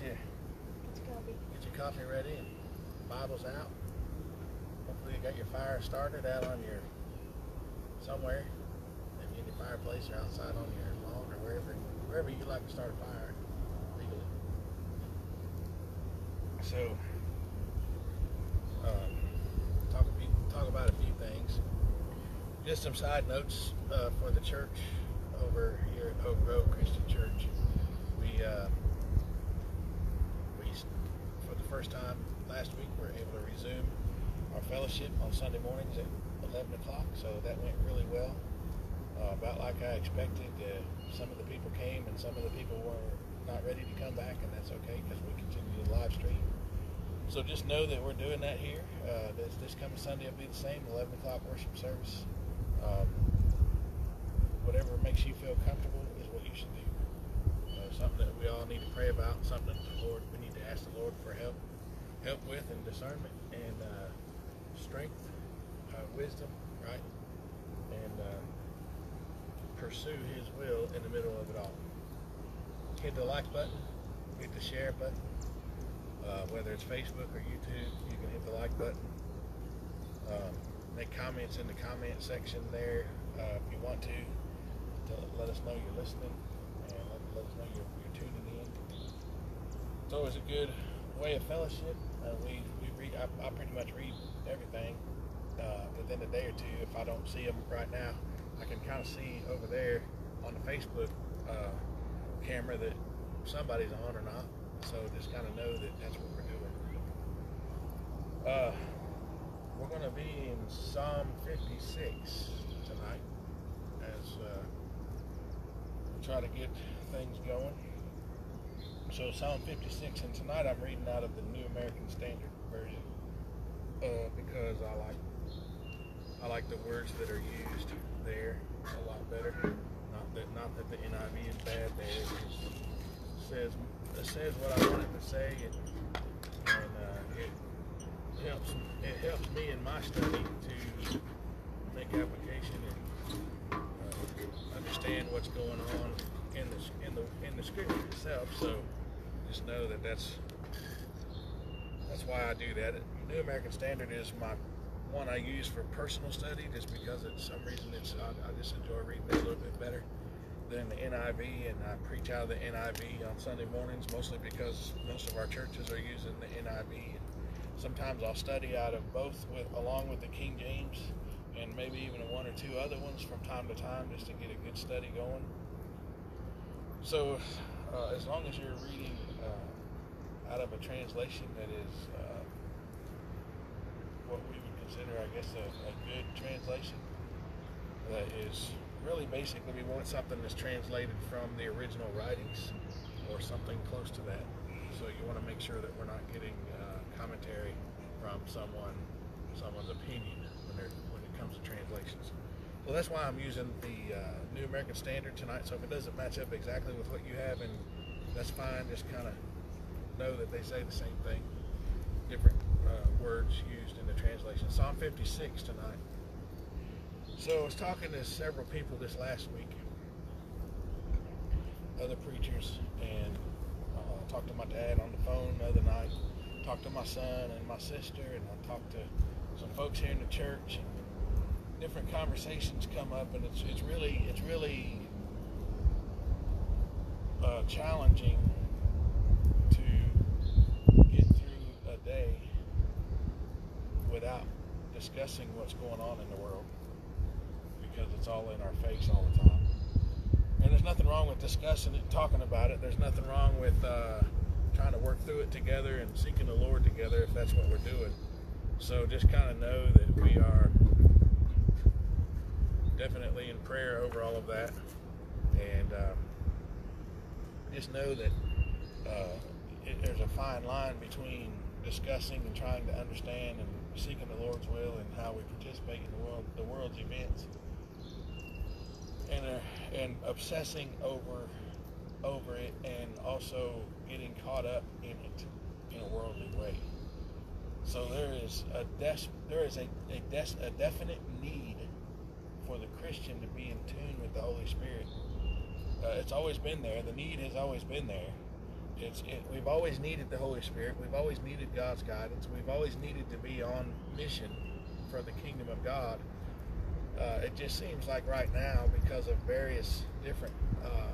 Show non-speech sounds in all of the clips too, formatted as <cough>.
there. So get you It's Kobe. get your coffee ready and Bibles out. Hopefully you got your fire started out on your somewhere, maybe in your fireplace or outside on your lawn or wherever wherever you like to start a fire legally. So um, talk few, talk about a few things. Just some side notes uh, for the church over here at Oak Grove Christian Church. We uh, we for the first time last week we were able to resume our fellowship on Sunday mornings at 11 o'clock. So that went really well. Uh, about like I expected. Uh, some of the people came and some of the people were not ready to come back, and that's okay because we continue to live stream. So just know that we're doing that here. Uh, this, this coming Sunday will be the same, 11 o'clock worship service. Um, whatever makes you feel comfortable is what you should do. Uh, something that we all need to pray about, something that the Lord, we need to ask the Lord for help, help with and discernment and uh, strength, uh, wisdom, right? And uh, pursue His will in the middle of it all. Hit the like button, hit the share button. Uh, whether it's Facebook or YouTube, you can hit the like button. Um, make comments in the comment section there uh, if you want to, to let us know you're listening and let, let us know you're, you're tuning in. It's always a good way of fellowship. Uh, we we read. I, I pretty much read everything uh, within a day or two. If I don't see them right now, I can kind of see over there on the Facebook uh, camera that somebody's on or not. So just kind of know that that's what we're doing. Uh, we're going to be in Psalm 56 tonight as uh, we try to get things going. So Psalm 56, and tonight I'm reading out of the New American Standard Version uh, because I like I like the words that are used there a lot better. Not that not that the NIV is bad there. It says it says what I want it to say, and, and uh, it helps it helps me in my study to make application and uh, understand what's going on in the in the in the scripture itself. So just know that that's that's why I do that. New American Standard is my one I use for personal study, just because for some reason it's I, I just enjoy reading it a little bit better than the NIV, and I preach out of the NIV on Sunday mornings, mostly because most of our churches are using the NIV. And sometimes I'll study out of both, with along with the King James, and maybe even one or two other ones from time to time, just to get a good study going. So, uh, as long as you're reading out of a translation that is uh, what we would consider, I guess, a, a good translation, that is really basically we want something that's translated from the original writings or something close to that. So you want to make sure that we're not getting uh, commentary from someone, someone's opinion when, when it comes to translations. So that's why I'm using the uh, New American Standard tonight. So if it doesn't match up exactly with what you have, and that's fine. Just kind of know that they say the same thing, different uh, words used in the translation. Psalm 56 tonight. So I was talking to several people this last week, other preachers, and uh, talked to my dad on the phone the other night. Talked to my son and my sister, and I talked to some folks here in the church. And different conversations come up, and it's it's really it's really uh, challenging to get through a day without discussing what's going on in the world because it's all in our face all the time. And there's nothing wrong with discussing it, talking about it. There's nothing wrong with uh, trying to work through it together and seeking the Lord together if that's what we're doing. So just kind of know that we are definitely in prayer over all of that. And um, just know that uh, it, there's a fine line between discussing and trying to understand and seeking the Lord's will and how we participate in the world, the world's events and uh, and obsessing over over it and also getting caught up in it in a worldly way. So there is a des- there is a a, des- a definite need for the Christian to be in tune with the Holy Spirit. Uh, it's always been there. The need has always been there. It's it, we've always needed the Holy Spirit. We've always needed God's guidance. We've always needed to be on mission for the kingdom of God. Uh, it just seems like right now, because of various different uh,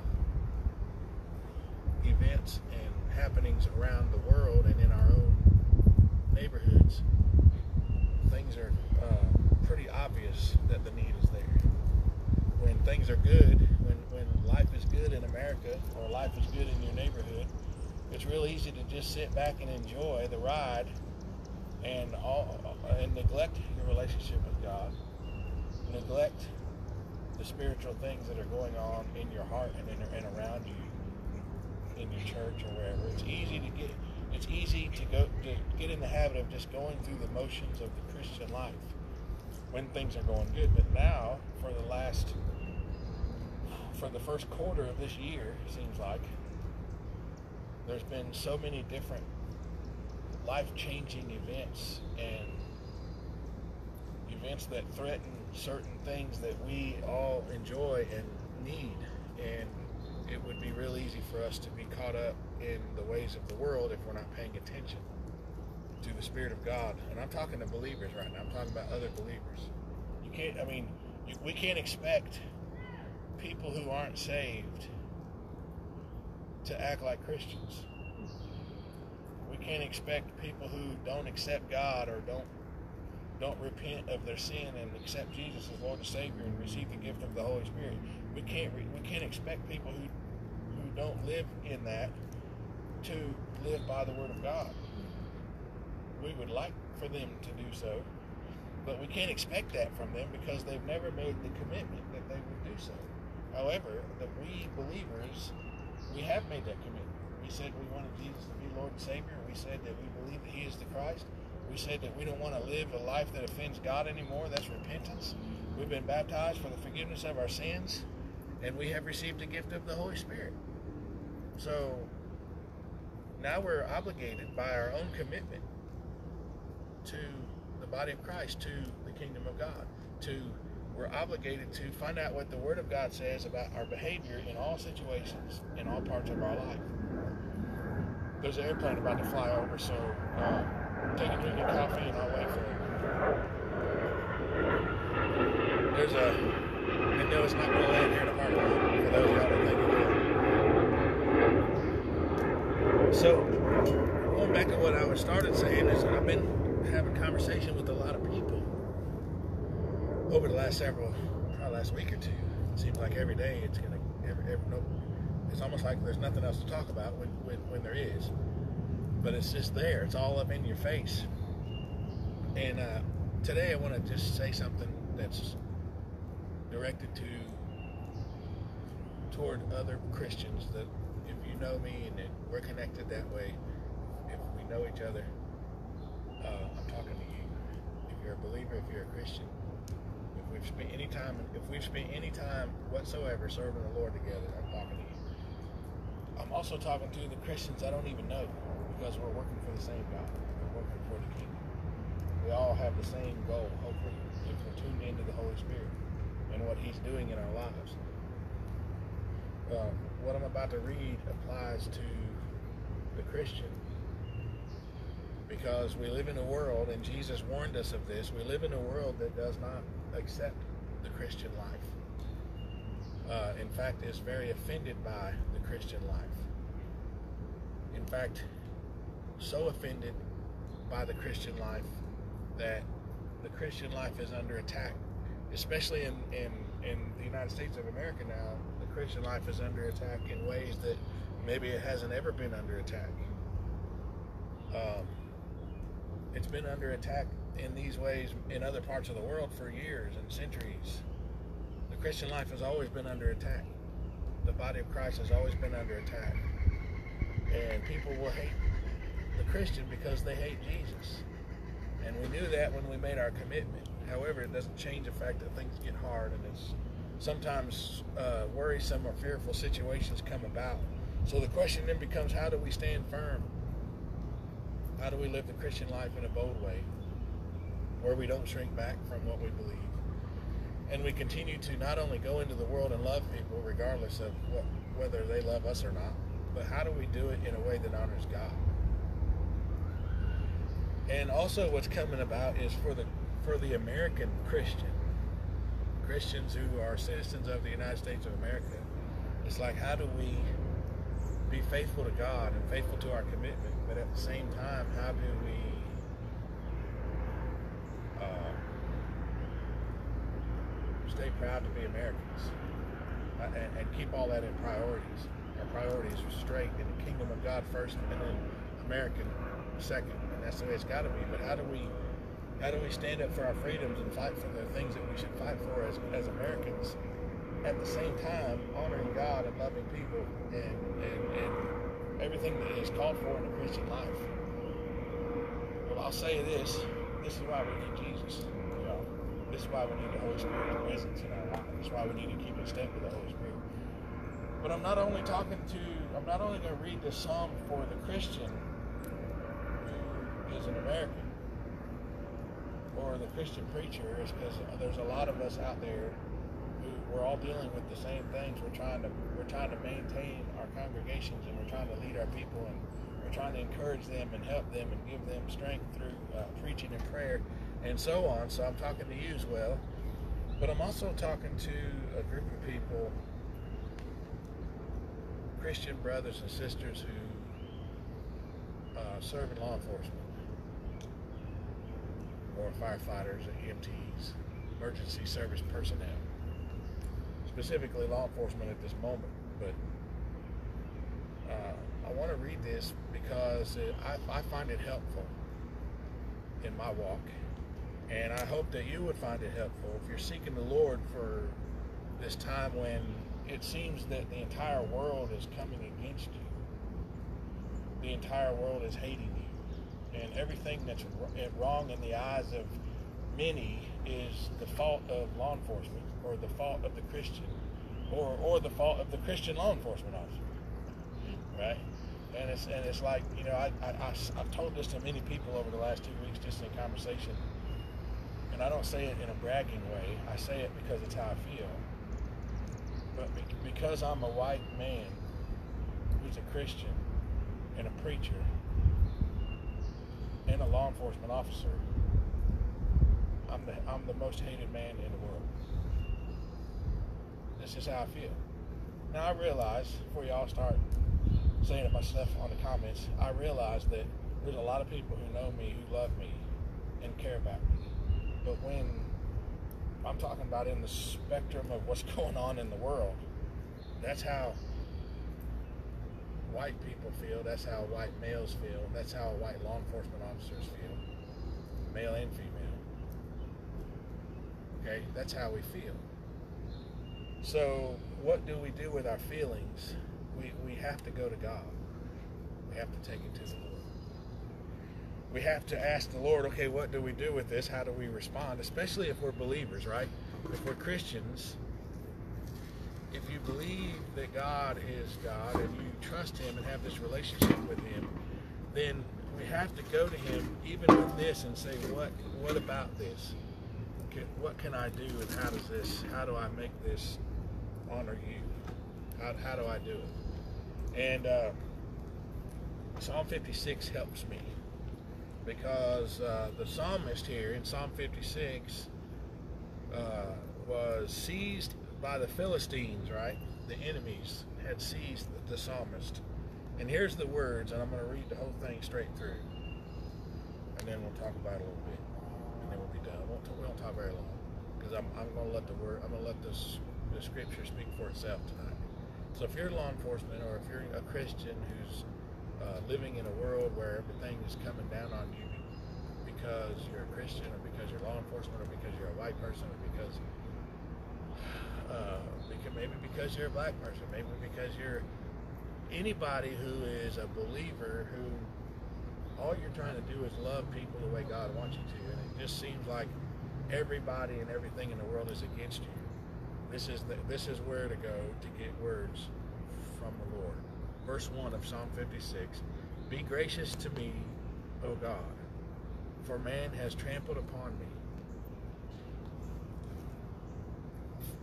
events and happenings around the world and in our own neighborhoods, things are uh, pretty obvious that the need is there. When things are good, when, when life is good in America or life is good in your neighborhood, it's real easy to just sit back and enjoy the ride and all and neglect your relationship with God, neglect the spiritual things that are going on in your heart and, in, and around you in your church or wherever. It's easy to get it's easy to go to get in the habit of just going through the motions of the Christian life when things are going good. But now, for the last for the first quarter of this year, seems like there's been so many different life-changing events and events that threaten certain things that we all enjoy and need and it would be real easy for us to be caught up in the ways of the world if we're not paying attention to the Spirit of God. And I'm talking to believers right now. I'm talking about other believers. You can't, I mean, you, we can't expect people who aren't saved to act like Christians. We can't expect people who don't accept God or don't don't repent of their sin and accept Jesus as Lord and Savior and receive the gift of the Holy Spirit. We can't we can't expect people who who don't live in that to live by the Word of God. We would like for them to do so, but we can't expect that from them because they've never made the commitment that they would do so. However, that we believers we have made that commitment. We said we wanted Jesus to be Lord and Savior. We said that we believe that He is the Christ. We said that we don't want to live a life that offends God anymore. That's repentance. We've been baptized for the forgiveness of our sins, and we have received the gift of the Holy Spirit. So now we're obligated by our own commitment to the body of Christ, to the kingdom of God, to we're obligated to find out what the Word of God says about our behavior in all situations, in all parts of our life. There's an airplane about to fly over, so uh, take a drink of coffee and I'll wait for it. There's a, I know it's not going to land here heartbeat for those of y'all that think it will. So, going back to what I was started saying is I've been having conversation with a lot of people over the last several, probably last week or two. It seems like every day it's gonna, every, every no, it's almost like there's nothing else to talk about when, when, when there is. But it's just there. It's all up in your face. And uh, today I want to just say something that's directed to toward other Christians that if you know me and we're connected that way, if we know each other, uh, I'm talking to you. If you're a believer, if you're a Christian, we've spent any time, if we've spent any time whatsoever serving the Lord together, I'm talking to you. I'm also talking to the Christians I don't even know because we're working for the same God. We're working for the kingdom. We all have the same goal, hopefully, if we're tuned into the Holy Spirit and what He's doing in our lives. Uh, what I'm about to read applies to the Christian because we live in a world, and Jesus warned us of this, we live in a world that does not accept the Christian life. Uh, in fact, is very offended by the Christian life. In fact, so offended by the Christian life that the Christian life is under attack, especially in, in, in the United States of America now. The Christian life is under attack in ways that maybe it hasn't ever been under attack. Um, it's been under attack in these ways in other parts of the world for years and centuries. The Christian life has always been under attack. The body of Christ has always been under attack. And people will hate the Christian because they hate Jesus. And we knew that when we made our commitment. However, it doesn't change the fact that things get hard and it's sometimes uh, worrisome or fearful situations come about. So the question then becomes how do we stand firm? How do we live the Christian life in a bold way? Where we don't shrink back from what we believe. and we continue to not only go into the world and love people regardless of what, whether they love us or not, but how do we do it in a way that honors God? And also, what's coming about is for the for the American Christian, Christians who are citizens of the United States of America. It's like, how do we be faithful to God and faithful to our commitment, but at the same time, how do we uh, stay proud to be Americans uh, and, and keep all that in priorities? Our priorities are straight in the kingdom of God first, and then American second, and that's the way it's got to be. But how do we how do we stand up for our freedoms and fight for the things that we should fight for as, as Americans? At the same time, honoring God and loving people and, and, and everything that is called for in a Christian life. Well, I'll say this this is why we need Jesus. You know, this is why we need the Holy Spirit's presence in our life. This is why we need to keep in step with the Holy Spirit. But I'm not only talking to, I'm not only going to read this psalm for the Christian who is an American, or the Christian preacher is because there's a lot of us out there who we're all dealing with the same things. We're trying to we're trying to maintain our congregations and we're trying to lead our people and we're trying to encourage them and help them and give them strength through uh, preaching and prayer and so on. So I'm talking to you as well, but I'm also talking to a group of people, Christian brothers and sisters who uh, serve in law enforcement or firefighters or EMTs, emergency service personnel, specifically law enforcement at this moment. But uh, I want to read this because it, I, I find it helpful in my walk. And I hope that you would find it helpful if you're seeking the Lord for this time when it seems that the entire world is coming against you. The entire world is hating you and everything that's eh, wrong in the eyes of many is the fault of law enforcement or the fault of the Christian or, or the fault of the Christian law enforcement officer. Right? And it's, and it's like, you know, I, I, I, have told this to many people over the last two weeks just in conversation. And I don't say it in a bragging way. I say it because it's how I feel. But because I'm a white man who's a Christian and a preacher and a law enforcement officer, I'm the, I'm the most hated man in the world. This is how I feel. Now I realize, before y'all start saying it myself on the comments, I realize that there's a lot of people who know me, who love me, and care about me. But when I'm talking about in the spectrum of what's <laughs> going on in the world, that's how white people feel. That's how white males feel. That's how white law enforcement officers feel, male and female. Okay, that's how we feel. So, what do we do with our feelings? We, we have to go to God. We have to take it to the Lord. We have to ask the Lord, okay, what do we do with this? How do we respond? Especially if we're believers, right? If we're Christians, if you believe that God is God and you trust Him and have this relationship with Him, then we have to go to Him even with this and say, what what about this? What can I do and how does this, how do I make this honor you? How, how do I do it? And uh, Psalm 56 helps me because uh, the psalmist here in Psalm 56 uh, was seized by the Philistines, right? The enemies had seized the, psalmist. And here's the words, and I'm going to read the whole thing straight through. And then we'll talk about it a little bit. And then we'll be done. We won't, we won't talk very long. Because I'm, I'm going to let the word, I'm going to let this, the scripture speak for itself tonight. So if you're law enforcement or if you're a Christian who's uh, living in a world where everything is coming down on you because you're a Christian or because you're law enforcement or because you're a white person or because <sighs> uh, because maybe because you're a black person, maybe because you're anybody who is a believer who all you're trying to do is love people the way God wants you to, and it just seems like everybody and everything in the world is against you. This is the, this is where to go to get words from the Lord. Verse one of Psalm 56: Be gracious to me, O God, for man has trampled upon me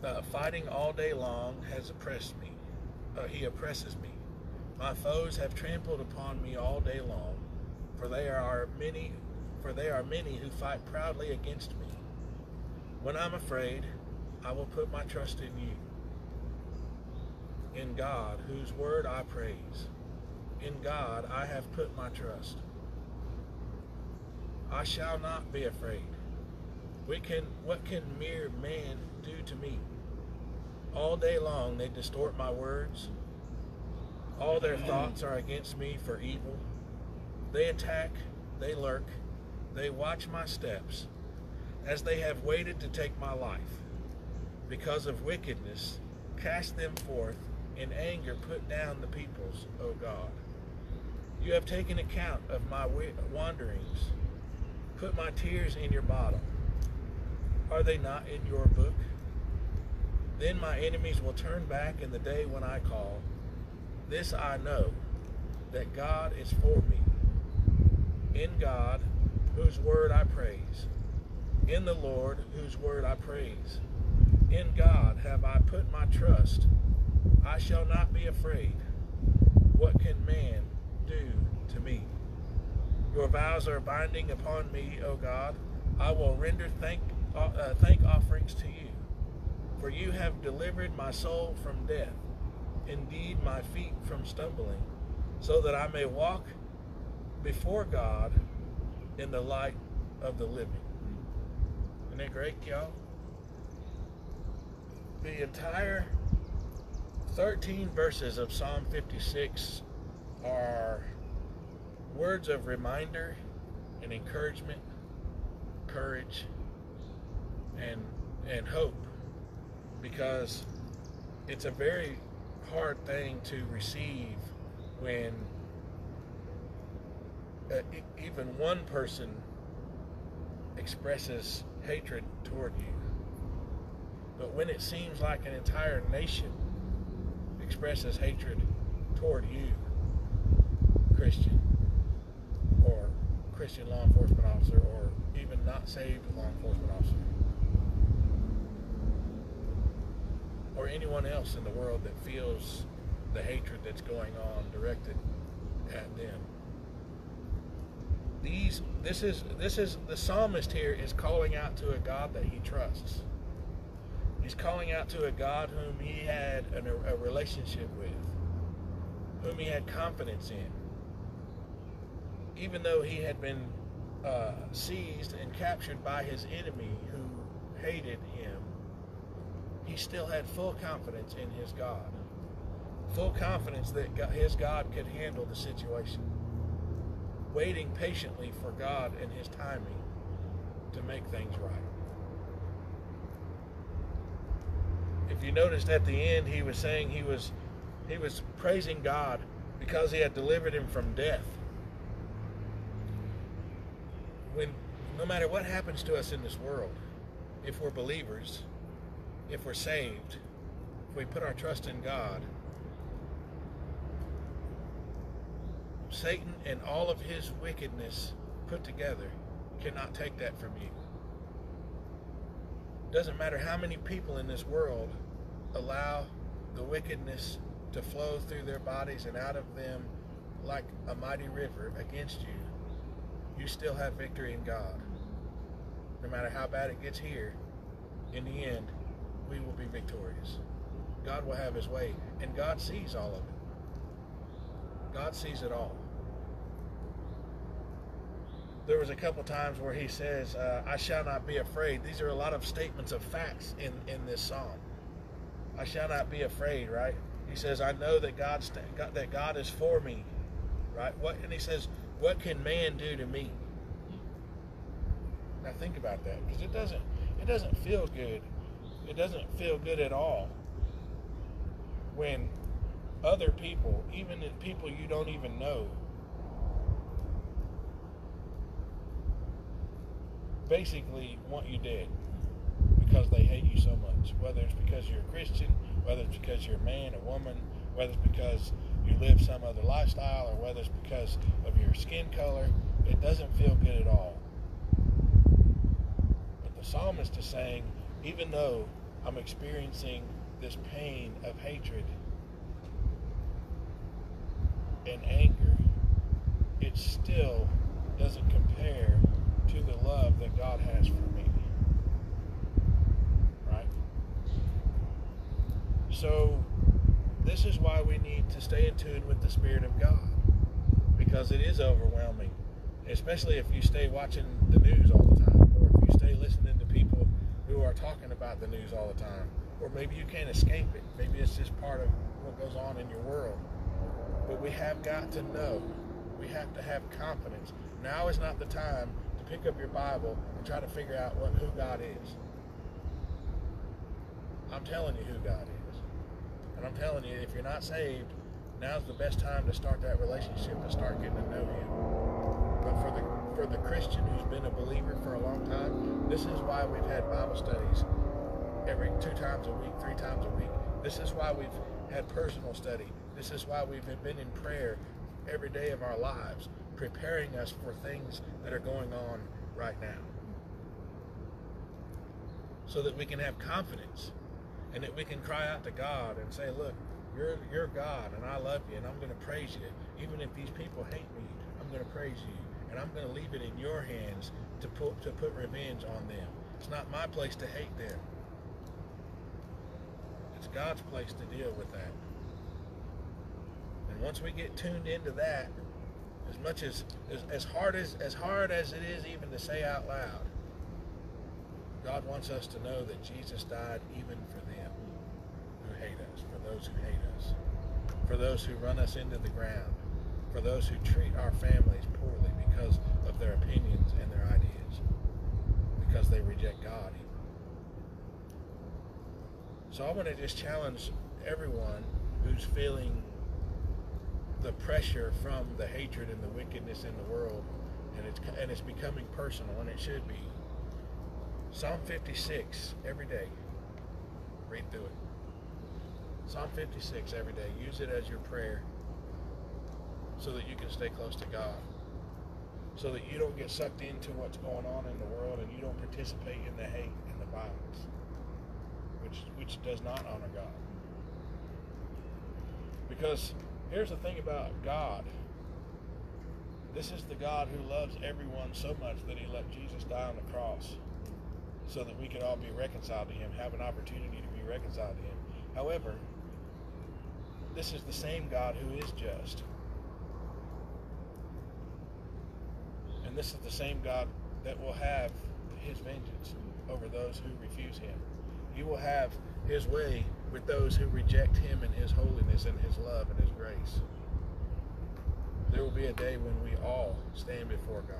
uh, fighting all day long has oppressed me. Uh, he oppresses me. My foes have trampled upon me all day long, for they are many, for they are many who fight proudly against me. When I'm afraid, I will put my trust in you. In God, whose word I praise. In God I have put my trust. I shall not be afraid. We can, what can mere man do to me? All day long they distort my words. All their mm. thoughts are against me for evil. They attack, they lurk, they watch my steps, as they have waited to take my life. Because of wickedness, cast them forth, in anger put down the peoples, O God. You have taken account of my wanderings. Put my tears in your bottle. Are they not in your book? Then my enemies will turn back in the day when I call. This I know, that God is for me. In God, whose word I praise. In the Lord, whose word I praise. In God have I put my trust. I shall not be afraid. What can man do to me? Your vows are binding upon me, O God. I will render thank, uh, thank offerings to you. For you have delivered my soul from death, indeed my feet from stumbling, so that I may walk before God in the light of the living. Isn't that great, y'all? The entire 13 verses of Psalm 56 are words of reminder and encouragement, courage, and and hope because it's a very hard thing to receive when uh, even one person expresses hatred toward you. But when it seems like an entire nation expresses hatred toward you, Christian, or Christian law enforcement officer, or even not saved law enforcement officer, or anyone else in the world that feels the hatred that's going on directed at them. These this is this is the psalmist here is calling out to a God that he trusts. He's calling out to a God whom he had a, a relationship with, whom he had confidence in. Even though he had been uh, seized and captured by his enemy who hated him, he still had full confidence in his God. Full confidence that his God could handle the situation. Waiting patiently for God and his timing to make things right. If you noticed at the end, he was saying he was he was praising God because he had delivered him from death. When no matter what happens to us in this world, if we're believers, if we're saved, if we put our trust in God, Satan and all of his wickedness put together cannot take that from you. Doesn't matter how many people in this world allow the wickedness to flow through their bodies and out of them like a mighty river against you, you still have victory in God. No matter how bad it gets here, in the end, we will be victorious. God will have his way, and God sees all of it. God sees it all. There was a couple times where he says, uh, I shall not be afraid. These are a lot of statements of facts in, in this psalm. I shall not be afraid, right? He says, I know that God's, that God is for me, right? What, and he says, what can man do to me? Now think about that, because it doesn't, it doesn't feel good it doesn't feel good at all when other people, even people you don't even know, basically want you dead because they hate you so much. Whether it's because you're a Christian, whether it's because you're a man, a woman, whether it's because you live some other lifestyle, or whether it's because of your skin color, it doesn't feel good at all. But the psalmist is saying, even though I'm experiencing this pain of hatred and anger, it still doesn't compare to the love that God has for me. Right? So, this is why we need to stay in tune with the Spirit of God because it is overwhelming, especially if you stay watching the news all the time or if you stay listening to people who are talking about the news all the time. Or maybe you can't escape it. Maybe it's just part of what goes on in your world. But we have got to know. We have to have confidence. Now is not the time pick up your Bible and try to figure out what who God is. I'm telling you who God is. And I'm telling you, if you're not saved, now's the best time to start that relationship and start getting to know him. But for the for the Christian who's been a believer for a long time, this is why we've had Bible studies every two times a week, three times a week. This is why we've had personal study. This is why we've been in prayer every day of our lives, preparing us for things that are going on right now. So that we can have confidence and that we can cry out to God and say, Look, you're, you're God and I love you and I'm going to praise you. Even if these people hate me, I'm going to praise you and I'm going to leave it in your hands to put, to put revenge on them. It's not my place to hate them. It's God's place to deal with that. And once we get tuned into that, as much as, as, as hard as as hard as it is even to say out loud, God wants us to know that Jesus died even for them who hate us, for those who hate us, for those who run us into the ground, for those who treat our families poorly because of their opinions and their ideas, because they reject God even. So I want to just challenge everyone who's feeling the pressure from the hatred and the wickedness in the world, and it's and it's becoming personal, and it should be. Psalm 56 every day. Read through it. Psalm 56 every day. Use it as your prayer so that you can stay close to God. So that you don't get sucked into what's going on in the world and you don't participate in the hate and the violence, which which does not honor God. Because here's the thing about God. This is the God who loves everyone so much that he let Jesus die on the cross so that we could all be reconciled to him, have an opportunity to be reconciled to him. However, this is the same God who is just. And this is the same God that will have his vengeance over those who refuse him. He will have his way with those who reject him and his holiness and his love and his grace. There will be a day when we all stand before God.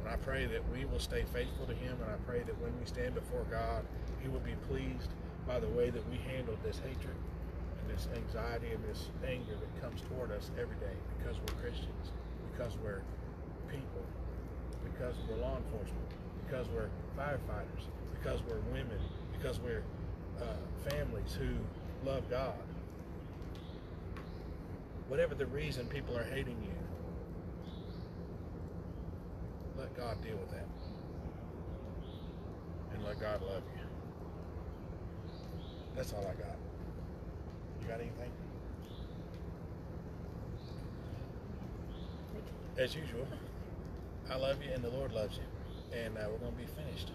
And I pray that we will stay faithful to him and I pray that when we stand before God, he will be pleased by the way that we handled this hatred and this anxiety and this anger that comes toward us every day because we're Christians, because we're people, because we're law enforcement, because we're firefighters, because we're women, because we're uh, families who love God. Whatever the reason people are hating you, let God deal with that. And let God love you. That's all I got. You got anything? As usual, I love you and the Lord loves you. And uh, we're going to be finished.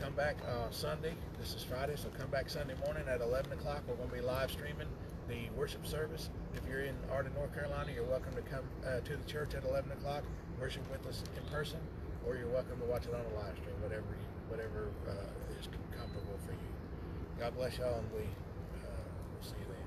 Come back uh, Sunday. This is Friday, so come back Sunday morning at 11 o'clock. We're going to be live streaming the worship service. If you're in Arden, North Carolina, you're welcome to come uh, to the church at 11 o'clock, worship with us in person, or you're welcome to watch it on a live stream, whatever whatever uh, is comfortable for you. God bless y'all, and we uh, will see you then.